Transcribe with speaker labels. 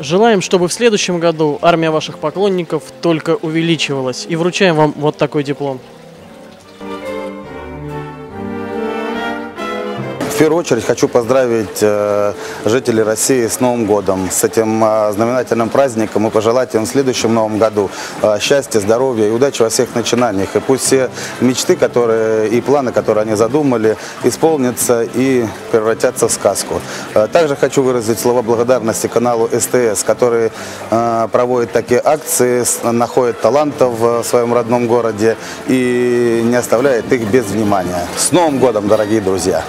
Speaker 1: Желаем, чтобы в следующем году армия ваших поклонников только увеличивалась. И вручаем вам вот такой диплом.
Speaker 2: Первую очередь хочу поздравить э, жителей России с Новым годом, с этим э, знаменательным праздником и пожелать им в следующем Новом году э, счастья, здоровья и удачи во всех начинаниях. И пусть все мечты которые, и планы, которые они задумали, исполнятся и превратятся в сказку. Также хочу выразить слова благодарности каналу СТС, который проводит такие акции, находит талантов в своем родном городе и не оставляет их без внимания. С Новым годом, дорогие друзья!